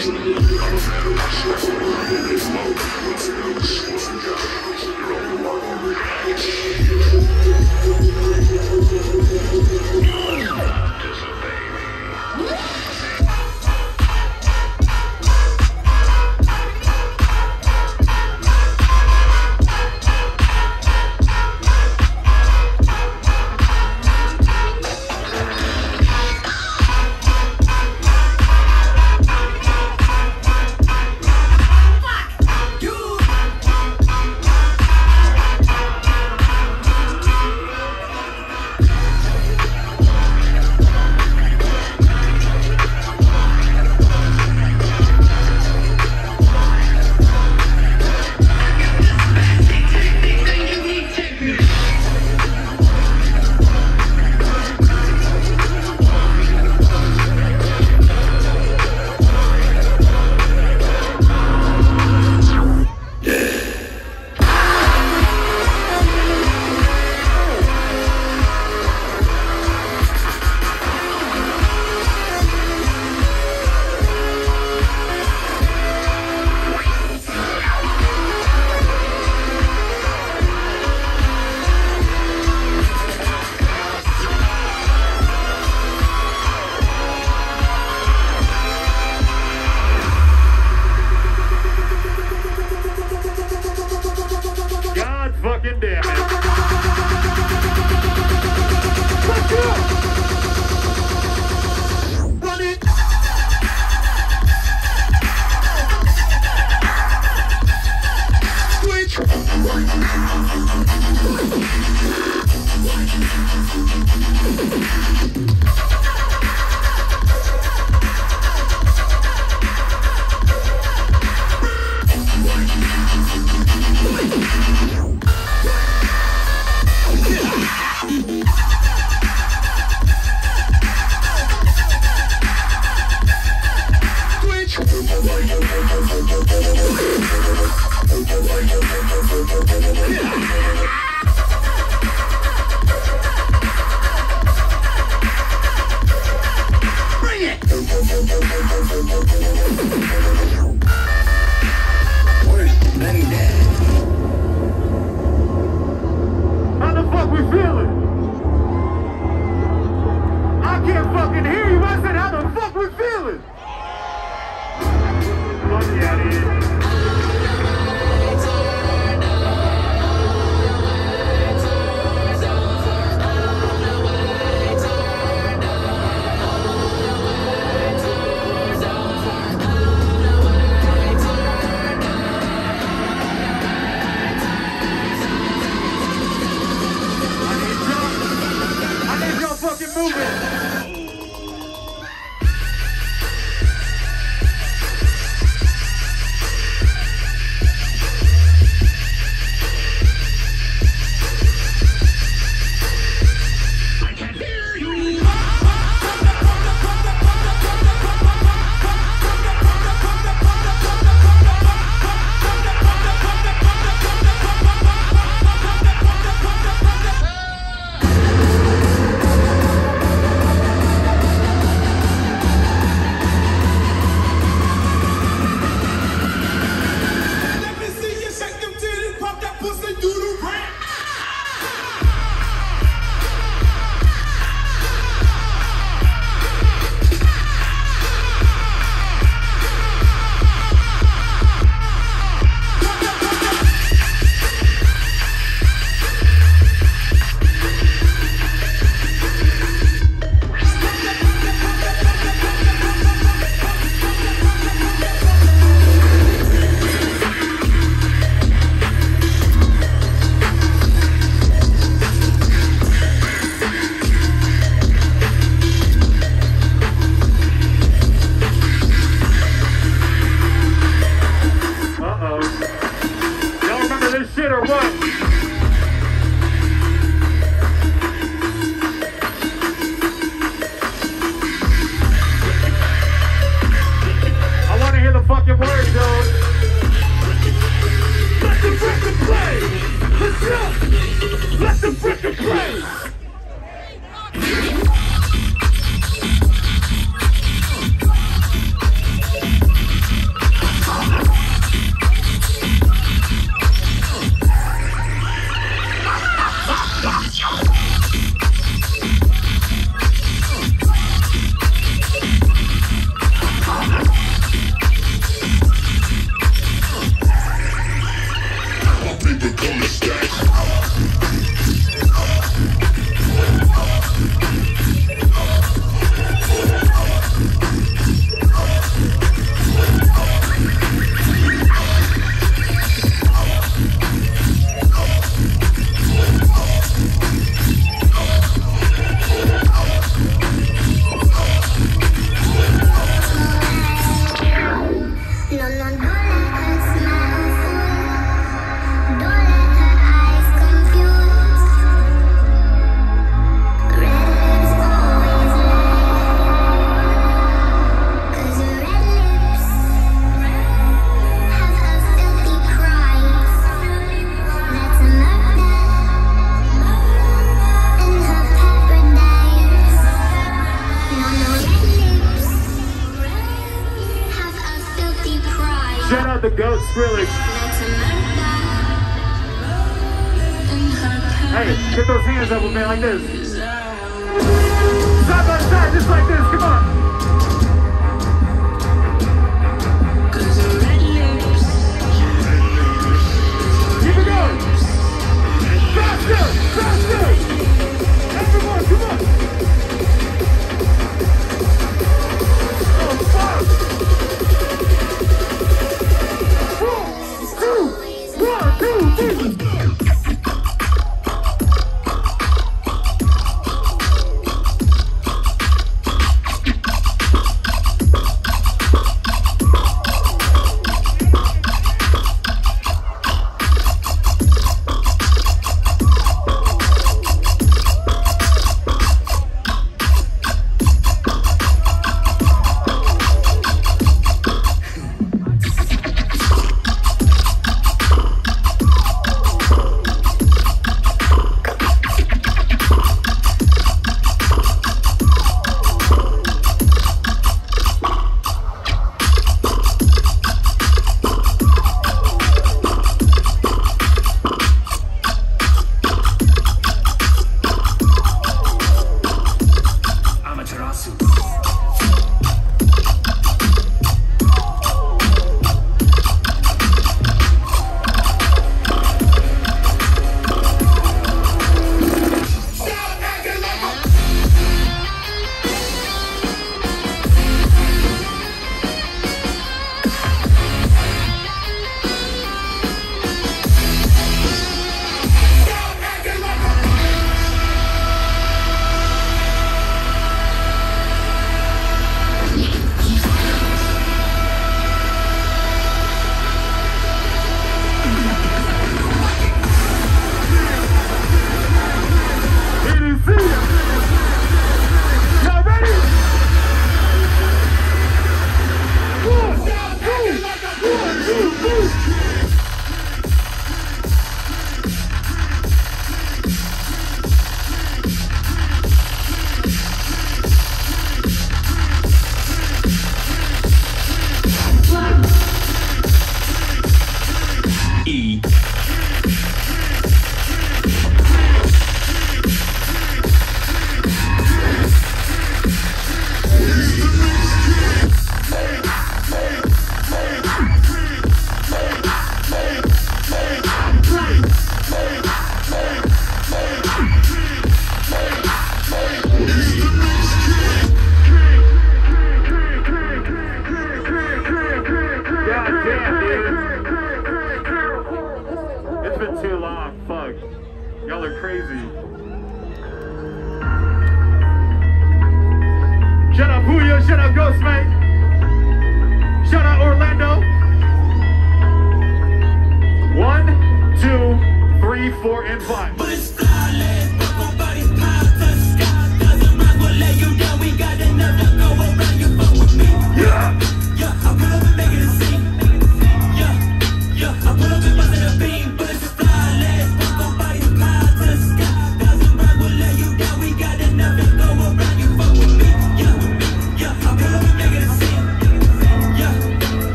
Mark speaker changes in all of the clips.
Speaker 1: i'm a man of action i'm a
Speaker 2: man
Speaker 3: Thank you.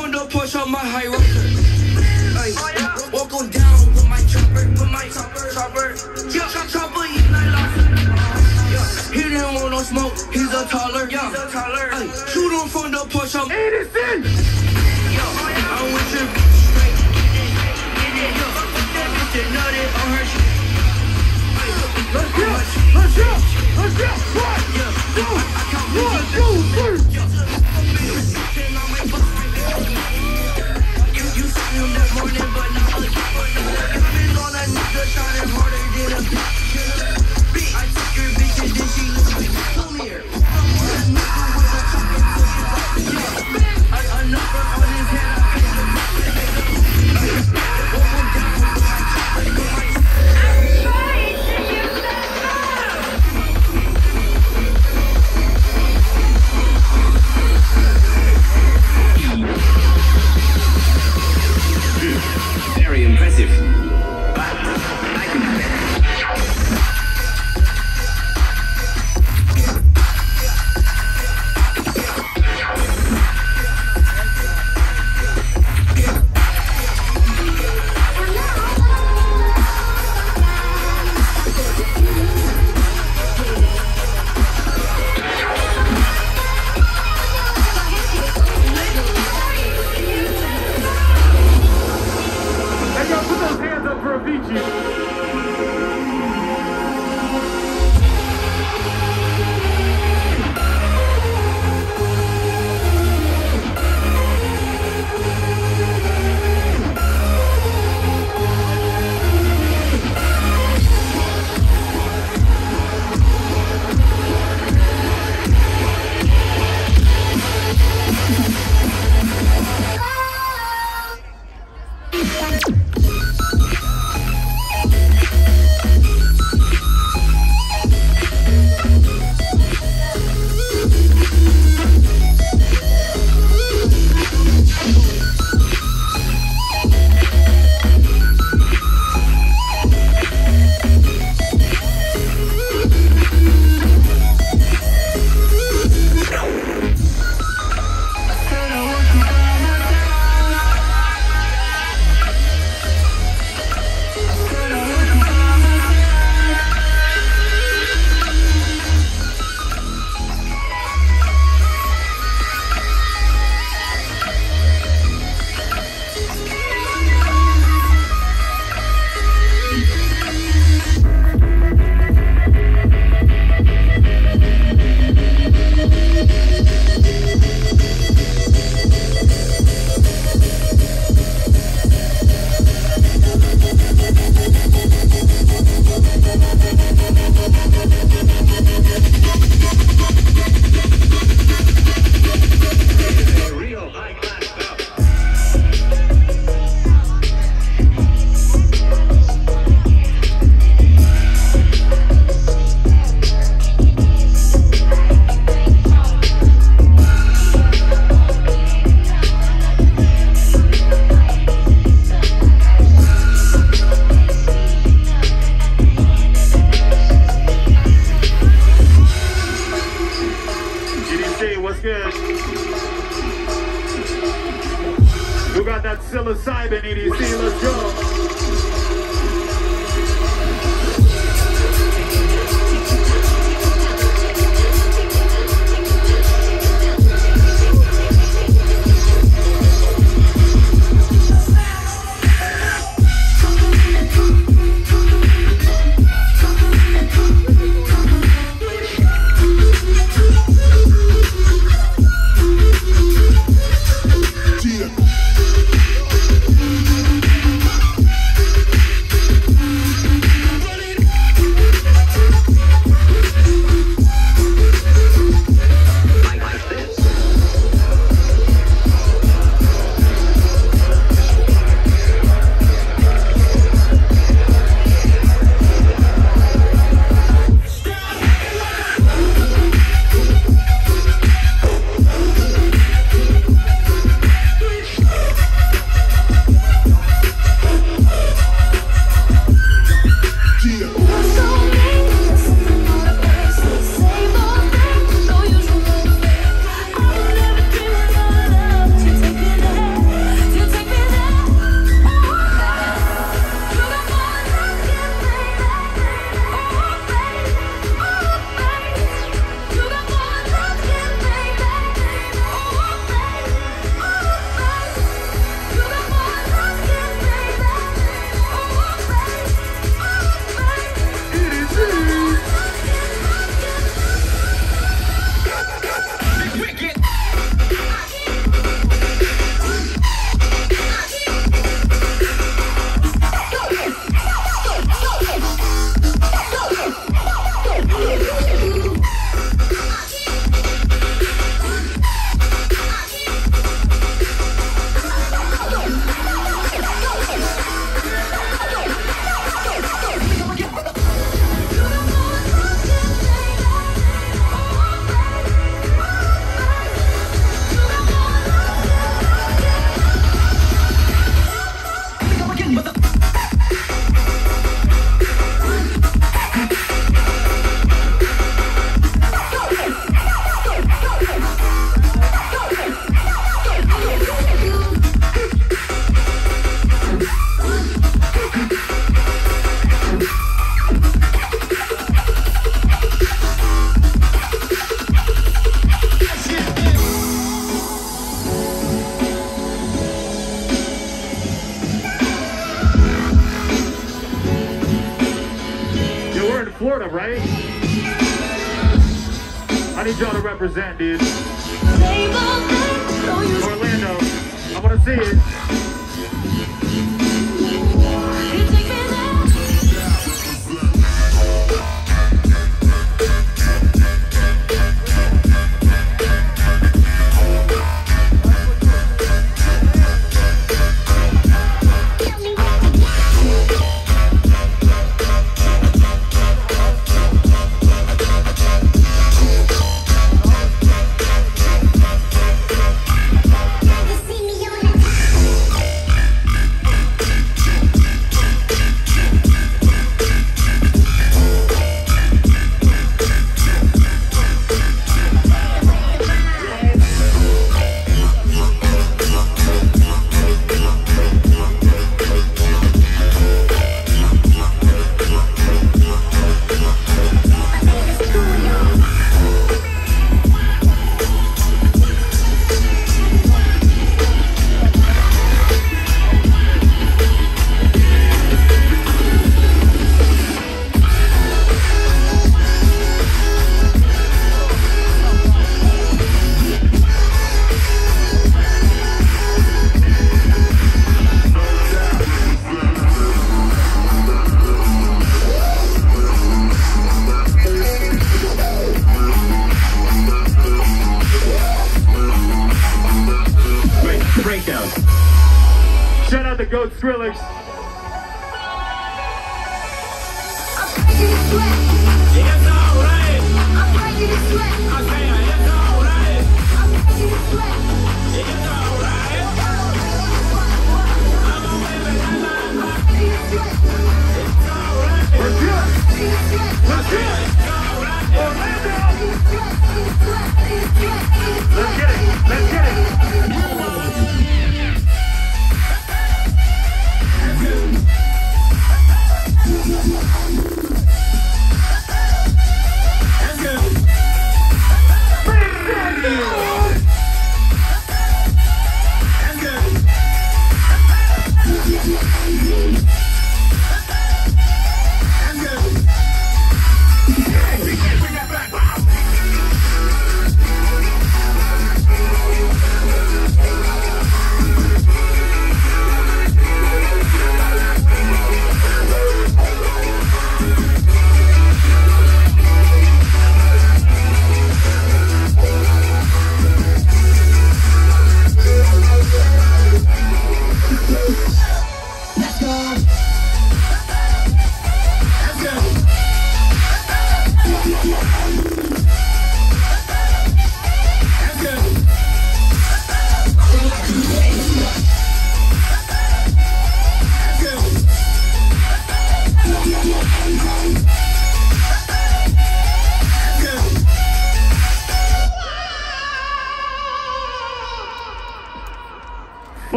Speaker 1: From the push on my high roller. Ay, walk on down with my chopper, with my chopper, chopper. Yeah, chop chopper, eat like lobster. Yeah, he didn't want no smoke. He's a taller, yeah, he's a taller. Ay, shoot him from the push on.
Speaker 4: Edison!
Speaker 1: Yo, I'm with your bitch straight. Get it, yo. That bitch that nutted on her shit.
Speaker 4: Let's go! Let's go! Let's go! One, two, one, two, three! up, right? I need y'all to represent, dude. Orlando, I want to see it.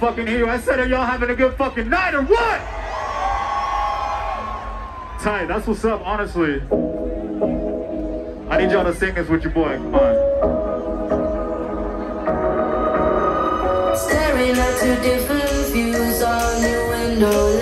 Speaker 4: fucking here. I said, are y'all having a good fucking night or what? Tight, that's what's up, honestly. I need y'all to sing this with your boy. Come on.
Speaker 5: Staring at two different views on window.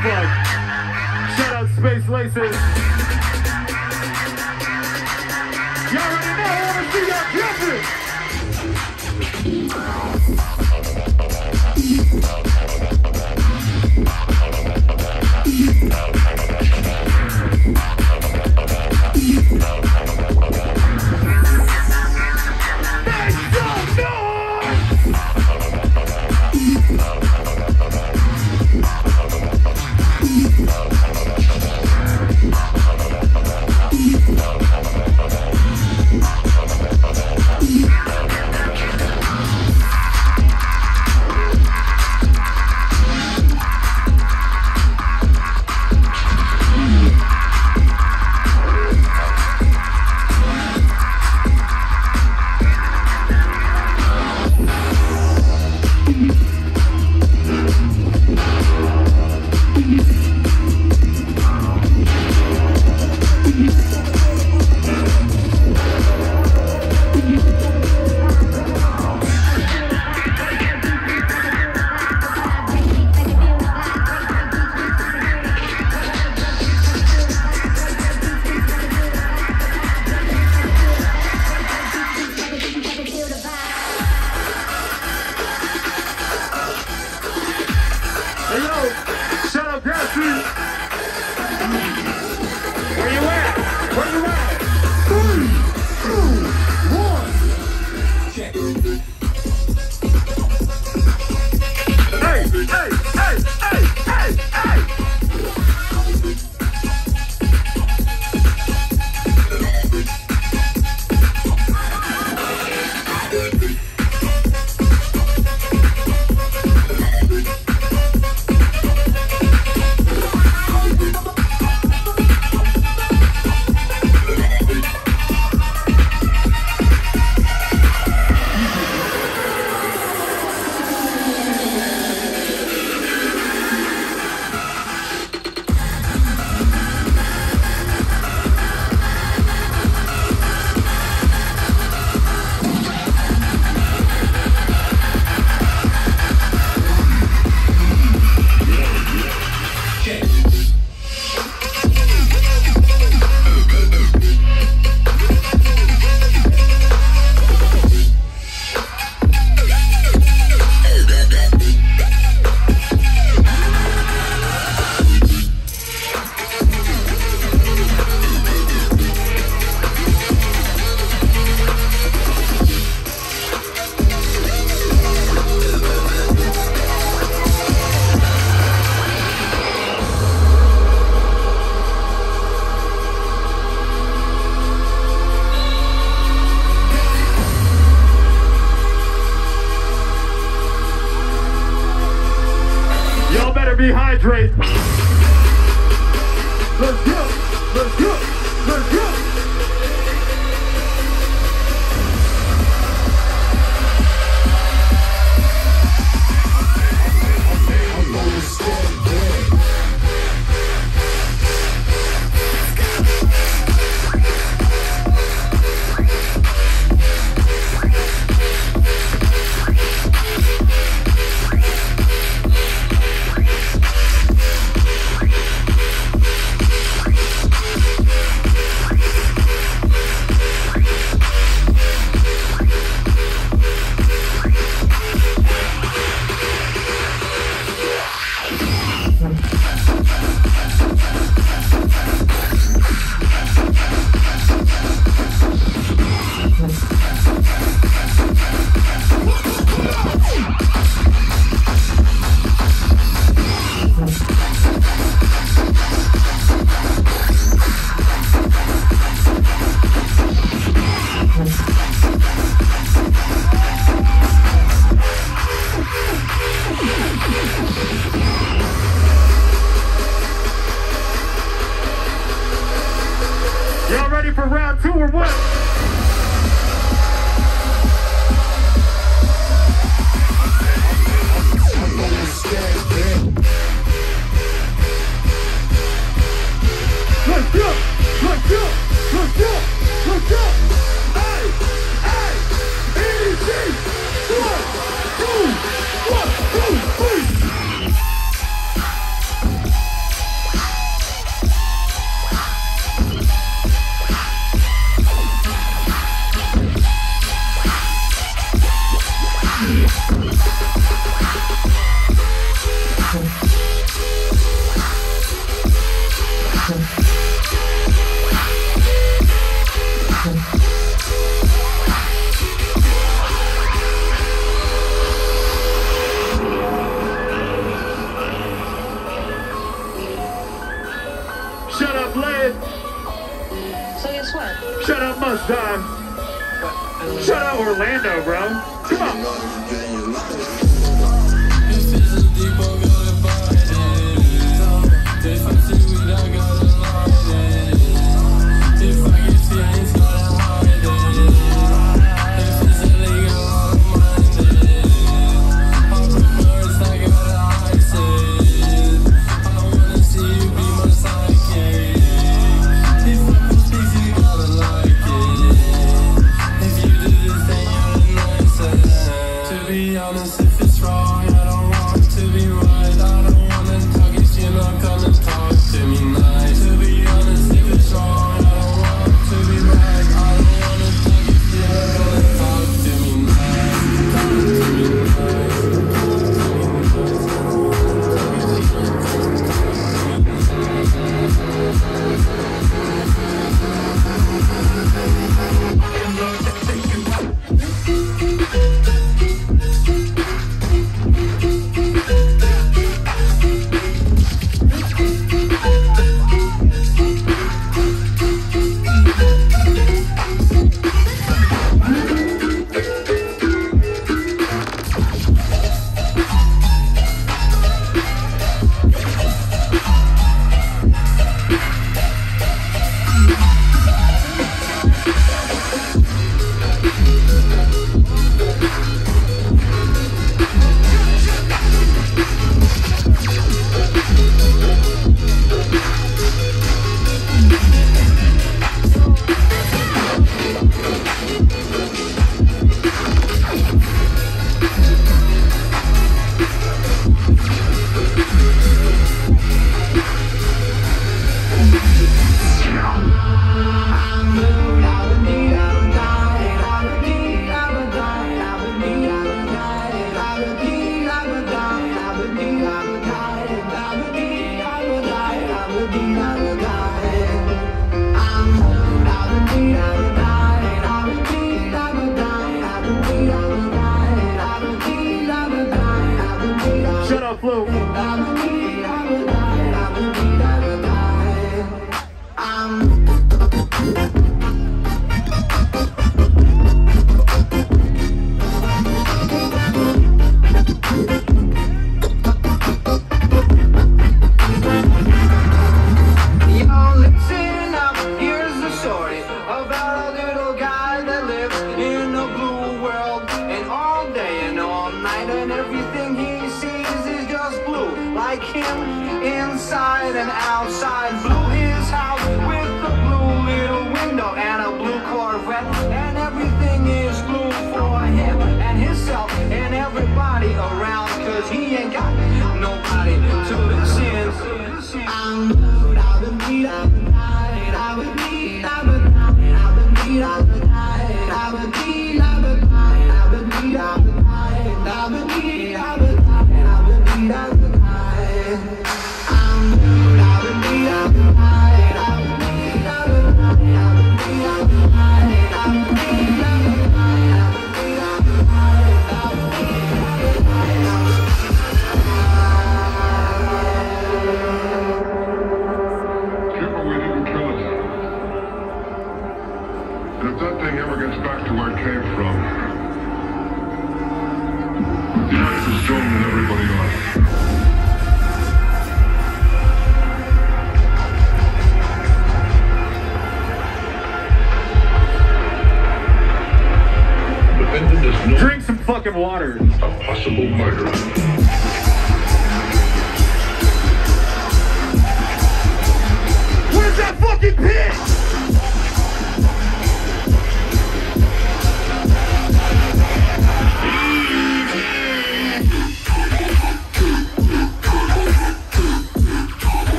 Speaker 4: fuck. Shout out Space Laces. Y'all already know I wanna see y'all jumping.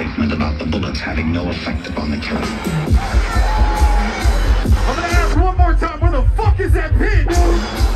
Speaker 6: statement about the bullets having no effect upon the killer.
Speaker 4: I'm gonna ask one more time, where the fuck is that pin?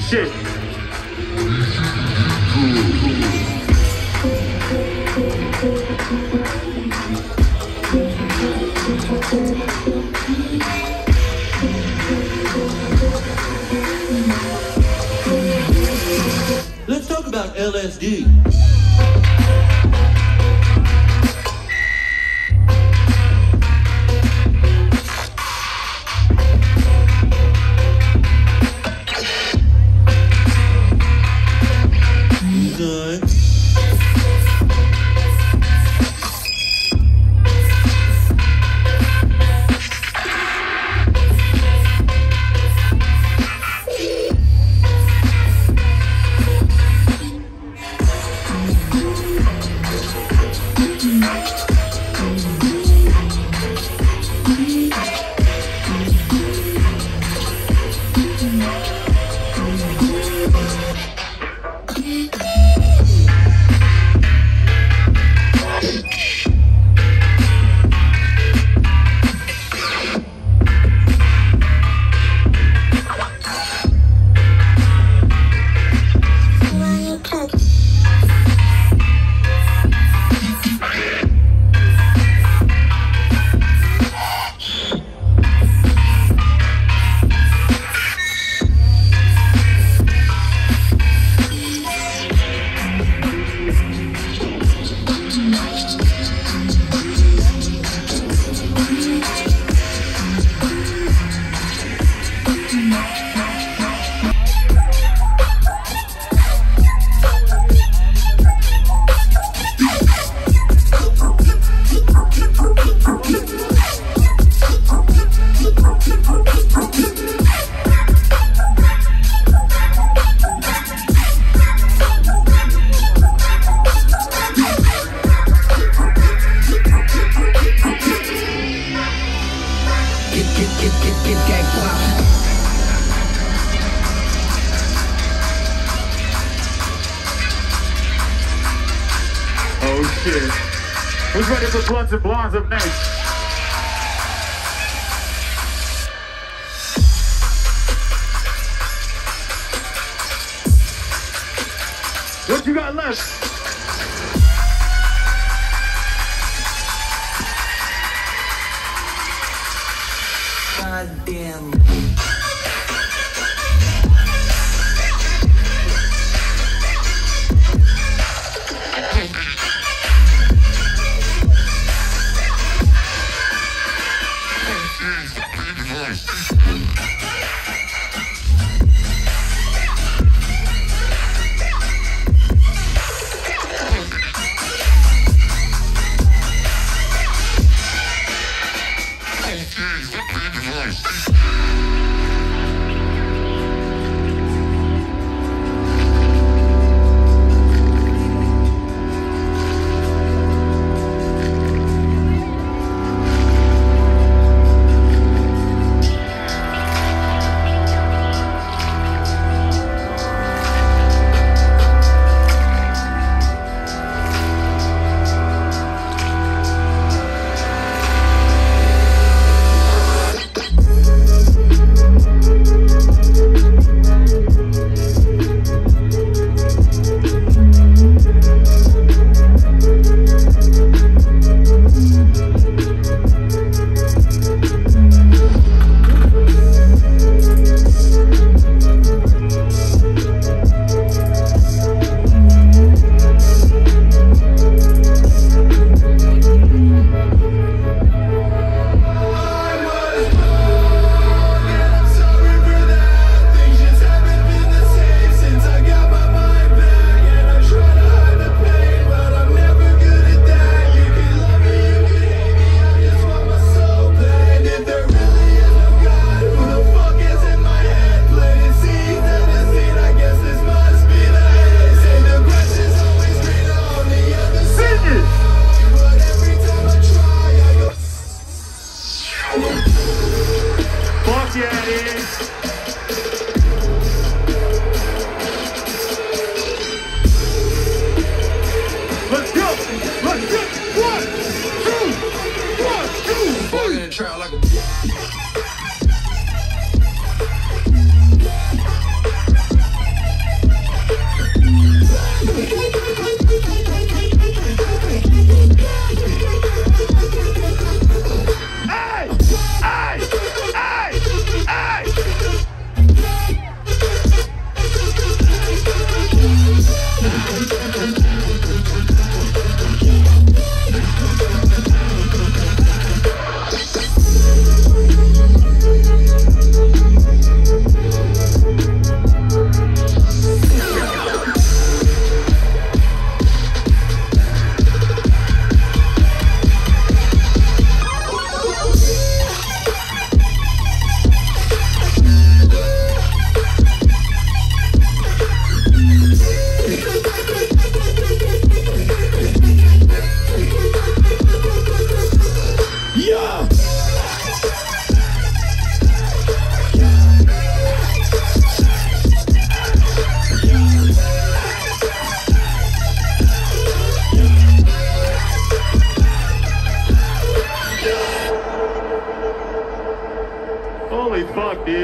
Speaker 4: shit.
Speaker 7: Let's talk about LSD.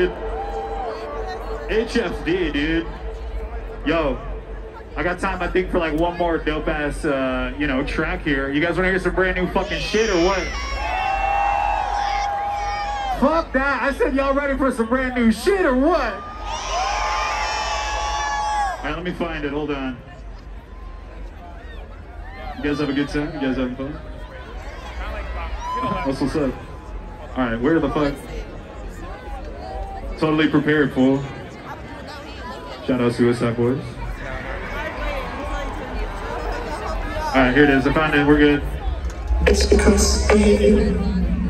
Speaker 4: Dude. HFD, dude. Yo, I got time, I think, for like one more dope ass, uh, you know, track here. You guys want to hear some brand new fucking shit or what? Fuck that. I said y'all ready for some brand new shit or what? All right, let me find it. Hold on. You guys have a good time? You guys having fun? What's up. All right, where the fuck? Totally prepared, fool. Shout out Suicide Boys. All right, here it is. I found it. We're good.
Speaker 8: It's because I hate you.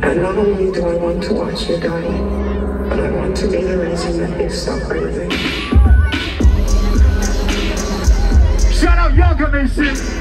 Speaker 8: And not only do I want to watch you die, but I want to be the reason that you stop breathing.
Speaker 4: Shout out Nation.